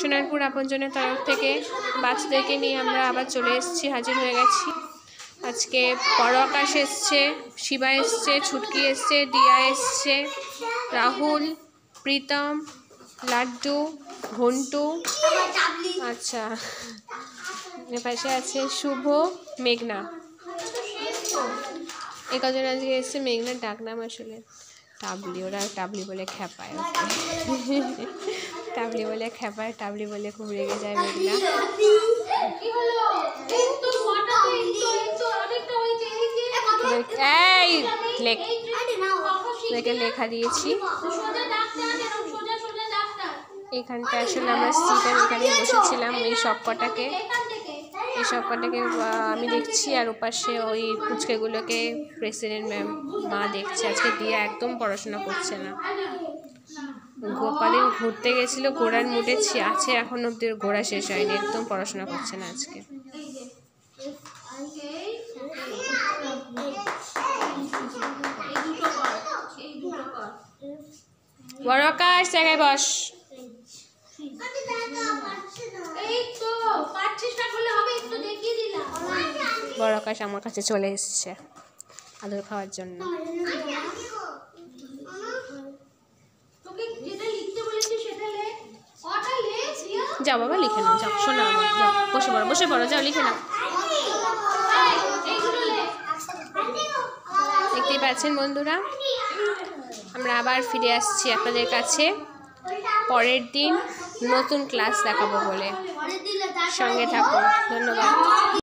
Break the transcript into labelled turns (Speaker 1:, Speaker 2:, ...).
Speaker 1: সোনারপুর আপনজনের তরফ থেকে বাচ্চাদেরকে নিয়ে আমরা আবার চলে এসেছি, হাজির হয়ে গেছি। আজকে আকাশ এসছে, শিবা এসছে, ছুটকি এসছে, দিয়া এসছে, রাহুল, প্রীতম, লাড্ডু, ঘন্টু। আচ্ছা পাশে আছে শুভ, মেঘনা। এই কজন আজকে এসছে? মেঘনার ডাক নাম আসলে টাবলি ওরা টাবলি বলে খ্যাপায়। টাবলি বলে খ্যাপায় টাবলি বলে খুব রেগে যায় মেঘনা
Speaker 2: কি এই,
Speaker 1: লেখ লেখা দিয়েছি। এখানটা আসলে আমরা সিটার এখানে বসেছিলাম, এই সব কটাকে এই সব কটাকে আমি দেখছি আর ওপাশে ওই পুচকেগুলোকে প্রেসিডেন্ট ম্যাম মা দেখছে। আজকে দিয়া একদম পড়াশোনা করছে না। গোপালের ঘুরতে গেছিল, ঘোড়ার মুটে আছে এখন অব্দি ঘোড়া শেষ হয়নি, একদম পড়াশোনা করছে না আজকে। বড় আকাশ, জায়গায় বড় আকাশ আমার কাছে চলে এসছে, আদর খাওয়ার জন্য। যাও বাবা, লিখে নাও, যাও, শোনো আমার বসে পড়ো বসে পড়ো, যাও, লিখে নাও। দেখতেই পাচ্ছেন বন্ধুরা, আমরা আবার ফিরে আসছি আপনাদের কাছে। পরের দিন নতুন ক্লাস দেখাবো বলে। সঙ্গে থাকুন, ধন্যবাদ।